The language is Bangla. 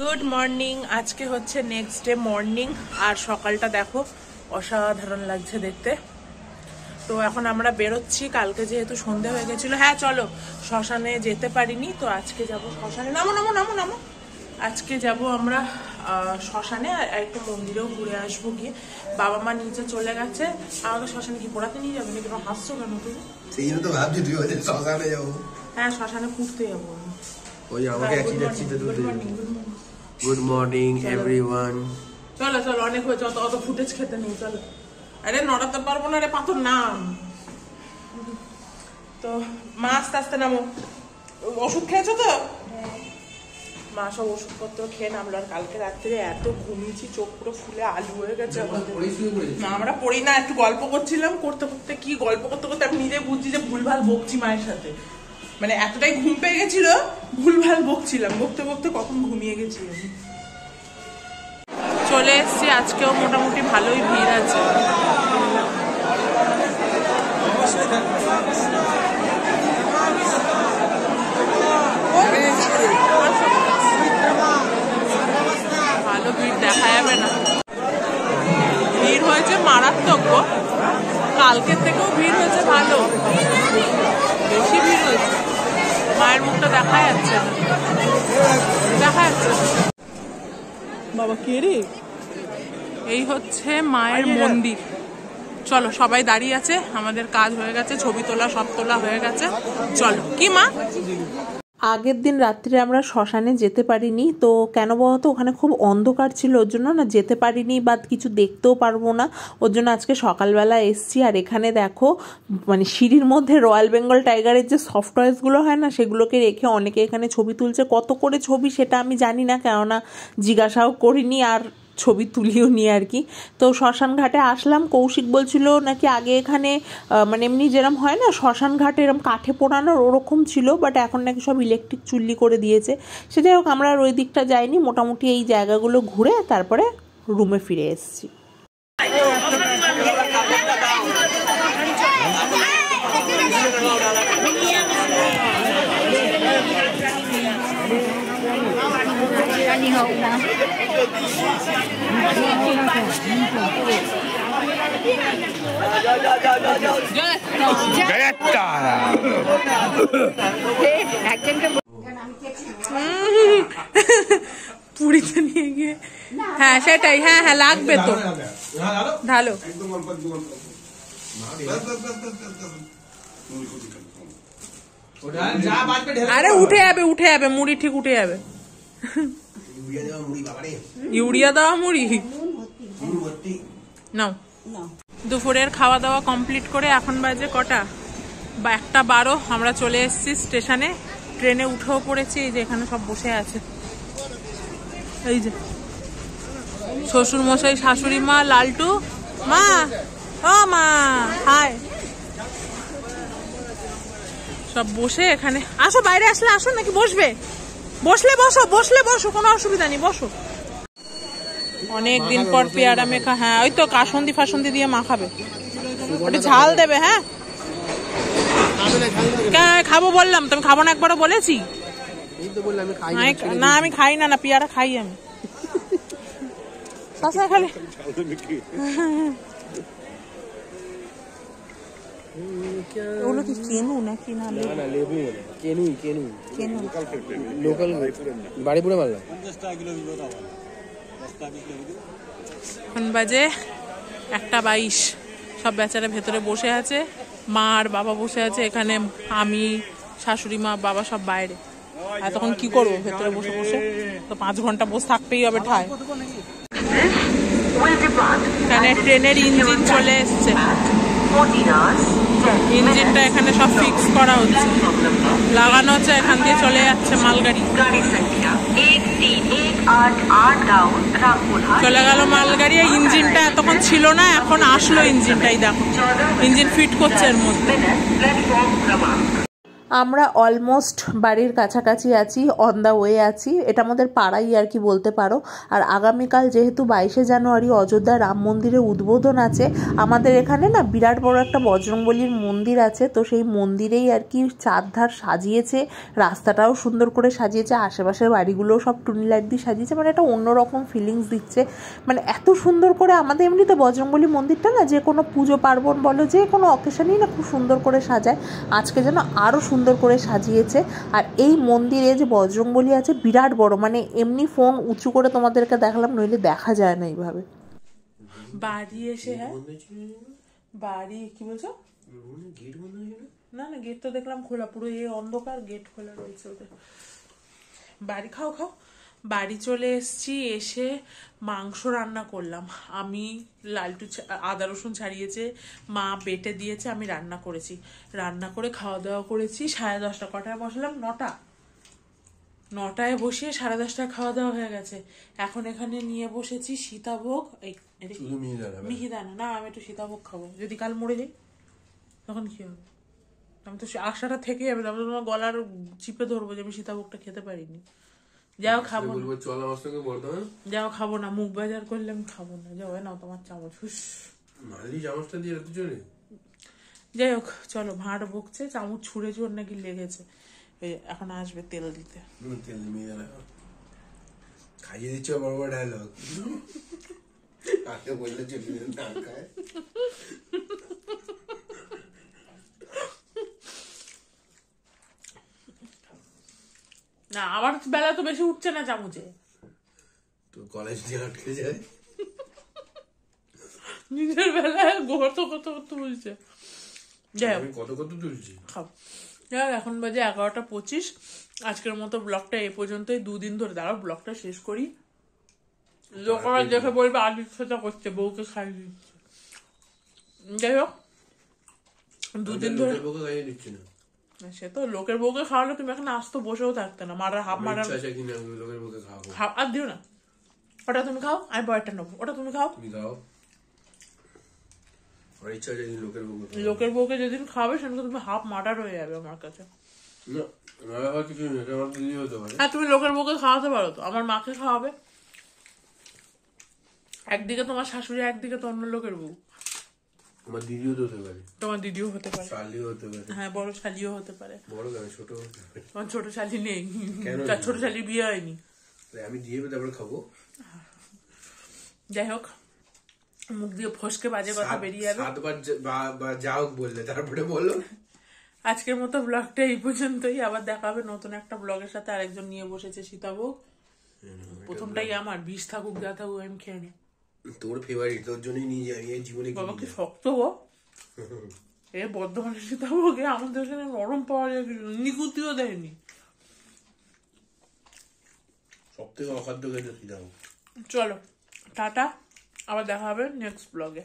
গুড মর্নিং আজকে হচ্ছে নেক্সট ডে মর্নিং আর সকালটা দেখো অসাধারণ লাগছে দেখতে। তো এখন আমরা বেরোচ্ছি। কালকে যেহেতু সন্ধে হয়ে গেছিল। হ্যাঁ চলো শ্মশানে যেতে পারিনি তো আজকে যাব শ্মশানে। নামো নামো নামো নামো। আজকে যাব আমরা শ্মশানে। আর একটু মন্দিরেও ঘুরে আসব গিয়ে। বাবা মা নিচে চলে গেছে। আমাকে শ্মশানে কি পড়াতে নিয়ে যাবে? নাকি তোমার হাসছো কেন তুমি? সেই জন্য তো ভাবছি তুই শ্মশানে যাব। হ্যাঁ শ্মশানে ঘুরতে যাব আমি। ওই আমাকে একশি গুড মর্নিং এভরিওয়ান চলো চলো অনেক হয়েছে অত অত ফুটেজ খেতে নেই চলো। আরে নড়াতে পারব না রে পাথর নাম। তো মা আস্তে আস্তে নামো। ওষুধ খেয়েছো তো? মা সব ওষুধপত্র খেয়ে নামলো আর কালকে রাত্রে এত ঘুমিয়েছি চোখ পুরো ফুলে আলু হয়ে গেছে। না আমরা পড়ি না একটু গল্প করছিলাম করতে করতে কি গল্প করতে করতে আমি নিজে বুঝছি যে ভুলভাল বকছি মায়ের সাথে। মানে এতটাই ঘুম পেয়ে গেছিল, ভুলভাল বকছিলাম। বকতে বকতে কখন ঘুমিয়ে গেছি আমি। চলে এসছি, আজকেও মোটামুটি ভালোই ভিড় আছে। ভালো ভিড় দেখা যাবে না ভিড় হয়েছে মারাত্মক গো। কালকের থেকেও ভিড় হয়েছে ভালো বেশি ভিড় হয়েছে মায়ের মুখটা দেখা যাচ্ছে দেখা যাচ্ছে বাবা কে রে? এই হচ্ছে মায়ের মন্দির। চলো সবাই দাঁড়িয়ে আছে। আমাদের কাজ হয়ে গেছে ছবি তোলা সব তোলা হয়ে গেছে। চলো। কি মা? আগের দিন রাত্রে আমরা শ্মশানে যেতে পারিনি, তো কেন বলতো ওখানে খুব অন্ধকার ছিল, ওর জন্য না যেতে পারিনি বা কিছু দেখতেও পারব না। ওর জন্য আজকে সকালবেলা এসছি আর এখানে দেখো মানে সিঁড়ির মধ্যে রয়্যাল বেঙ্গল টাইগারের যে সফট টয়েসগুলো হয় না, সেগুলোকে রেখে অনেকে এখানে ছবি তুলছে। কত করে ছবি সেটা আমি জানি না, কেননা জিজ্ঞাসাও করিনি আর ছবি তুলিও নিয়ে আর কি তো শ্মশান ঘাটে আসলাম কৌশিক বলছিল নাকি আগে এখানে মানে এমনি যেরকম হয় না শ্মশান ঘাটে এরকম কাঠে পোড়ানোর ওরকম ছিল বাট এখন নাকি সব ইলেকট্রিক চুল্লি করে দিয়েছে সে যাই হোক আমরা আর ওই দিকটা যাইনি মোটামুটি এই জায়গাগুলো ঘুরে তারপরে রুমে ফিরে এসেছি পুরীতে নিয়ে গিয়ে। হ্যাঁ সেটাই। হ্যাঁ হ্যাঁ লাগবে তো। ঢালো। আরে, উঠে যাবে উঠে যাবে। মুড়ি ঠিক উঠে যাবে। ইউরিয়া দেওয়া মুড়ি নাও দুপুরের খাওয়া দাওয়া কমপ্লিট করে এখন বাজে কটা? বা একটা বারো আমরা চলে এসেছি স্টেশনে। ট্রেনে উঠেও পড়েছি এই যে এখানে সব বসে আছে। এই যে। শ্বশুর মশাই শাশুড়ি মা লালটু। মা! ও মা! হাই। সব বসে এখানে। আসো বাইরে আসলে আসো নাকি বসবে? বসলে বসো বসলে বসো কোনো অসুবিধা নেই বসো। অনেক দিন পর পেয়ারা মেখা হ্যাঁ ওই তো কাসন্দি ফাসন্দি দিয়ে মাখাবে। ওটা ঝাল দেবে হ্যাঁ। খাব বললাম তুমি খাব না একবারও বলেছি? না আমি খাই না না পেয়ারা খাই আমি। খালি ওগুলো কি কেনু নাকি না লেবু? না লেবু কেনুই কেনু কেনু। লোকাল বাড়ি পুরে মারলাম এখন বাজে একটা বাইশ। সব বেচারা ভেতরে বসে আছে। মা আর বাবা বসে আছে এখানে আমি শাশুড়ি মা বাবা সব বাইরে। আর তখন কি করব? ভেতরে বসে বসে তো পাঁচ ঘণ্টা বসে থাকতেই হবে ঠায়। এখানে ট্রেনের ইঞ্জিন চলে এসছে। ইঞ্জিনটা এখানে সব ফিক্স করা হচ্ছে। লাগানো হচ্ছে এখান দিয়ে চলে যাচ্ছে মালগাড়ি। চলে গেল মালগাড়ি ইঞ্জিনটা এতক্ষণ ছিল না এখন আসলো ইঞ্জিনটাই দেখো। ইঞ্জিন ফিট করছে এর মধ্যে। আমরা অলমোস্ট বাড়ির কাছাকাছি আছি অন দ্য ওয়ে আছি। এটা আমাদের পাড়াই আর কি বলতে পারো। আর আগামীকাল যেহেতু বাইশে জানুয়ারি, অযোধ্যা রাম মন্দিরের উদ্বোধন আছে, আমাদের এখানে না বিরাট বড় একটা বজরংবলির মন্দির আছে। তো সেই মন্দিরেই আর কি চারধার সাজিয়েছে, রাস্তাটাও সুন্দর করে সাজিয়েছে, আশেপাশের বাড়িগুলোও সব টুনি লাইট দিয়ে সাজিয়েছে। মানে একটা অন্যরকম ফিলিংস দিচ্ছে। মানে এত সুন্দর করে আমাদের এমনিতে বজরংবলী মন্দিরটা না যে কোনো পুজো পার্বণ বলো, যে কোনো অকেশনেই না খুব সুন্দর করে সাজায়। আজকে যেন আরও সুন্দর করে সাজিয়েছে। আর এই মন্দিরে যে বজরংবলী আছে, বিরাট বড়। মানে এমনি ফোন উঁচু করে তোমাদেরকে দেখালাম, নইলে দেখা যায় না এইভাবে। বাড়ি এসে হ্যাঁ? বাড়ি, কি বলছো? না না গেট তো দেখলাম খোলা, পুরো এই অন্ধকার গেট খোলা রয়েছে ওদের। বাড়ি, খাও খাও। বাড়ি চলে এসেছি এসে মাংস রান্না করলাম। আমি লালটু আদা রসুন ছাড়িয়েছে মা বেটে দিয়েছে আমি রান্না করেছি। রান্না করে খাওয়া দাওয়া করেছি সাড়ে দশটা কটায় বসলাম নটা। নটায় বসিয়ে সাড়ে দশটায় খাওয়া দাওয়া হয়ে গেছে। এখন এখানে নিয়ে বসেছি সীতাভোগ এই মিহিদানা না আমি একটু সীতাভোগ খাব। যদি কাল মরে যাই তখন কি হবে? আমি তো আশাটা থেকে যাবে আমি তো তোমার গলার চিপে ধরবো যে আমি সীতাভোগটা খেতে পারিনি। যাও খাব না। বলব চল আমার সঙ্গে বর্ধমান যাও খাব না মুখ বাজার করলে আমি খাব না। যাও নাও তোমার চামচ হুস মালি চামচটা দিয়ে রাখতে চলে। যাই হোক চলো ভাঁড় বকছে চামচ ছুঁড়ে জোর নাকি লেগেছে। এখন আসবে তেল দিতে। তেল দাঁড়া খাইয়ে দিচ্ছ বড় বড় ডায়লগ আগে বললে চলবে না খায়? না আমার বেলা তো বেশি উঠছে না চামচে। তো কলেজ দিয়ে আটকে যায়। নিজের বেলায় গত কত কত যাই হোক আমি কত কত তুলছি। খাও। এখন বাজে এগারোটা পঁচিশ। আজকের মতো ব্লগটা এ পর্যন্তই। দুদিন ধরে দাঁড়াও ব্লগটা শেষ করি। লোকেরা দেখে বলবে ইচ্ছাটা করছে বউকে খাইয়ে দিচ্ছে। যাই হোক দুদিন ধরে পক্ষে খাইয়ে দিচ্ছি না। সে তো লোকের বউকে খাওয়ালে তুমি এখন আসতো বসেও থাকতে না। মারার হাফ মারার লোকের হাফ আর দিও না। ওটা তুমি খাও আমি বয়টা নেব। ওটা তুমি খাও। তুমি খাও। ইচ্ছা লোকের বউকে যেদিন খাবে সেদিন তুমি হাফ মার্ডার হয়ে যাবে আমার কাছে। হ্যাঁ তুমি লোকের বউকে খাওয়াতে পারো তো। আমার মাকে খাওয়াবে। একদিকে তোমার শাশুড়ি একদিকে তো অন্য লোকের বউ। আমার দিদিও তো হতে পারে। তোমার দিদিও হতে পারে। শালিও হতে পারে। হ্যাঁ বড় শালিও হতে পারে। বড় কেন? ছোট হতে পারে। তোমার ছোট শালি নেই। তার ছোট শালি বিয়ে হয়নি। আমি দিয়ে তারপরে খাব। যাই হোক মুখ দিয়ে ফসকে বাজে কথা বেরিয়ে যাবে। সাতবার যা হোক বললে তারপরে বলো। আজকের মতো ব্লগটা এই পর্যন্তই। আবার দেখা হবে নতুন একটা ব্লগের সাথে। আরেকজন নিয়ে বসেছে সীতাভোগ। প্রথমটাই আমার। বিষ থাকুক যা থাকুক আমি খেয়ে নিই তোর ফেভারিট তোর জন্যই নিয়ে যাই এই জীবনে বাবা কি শক্ত গো এ বর্ধমানে সীতাভোগে আমাদের এখানে নরম পাওয়া যায় কিছু নিকুতিও দেয়নি। সব থেকে অখাদ্য খেতে সীতাভোগ চলো টাটা আবার দেখা হবে নেক্সট ব্লগে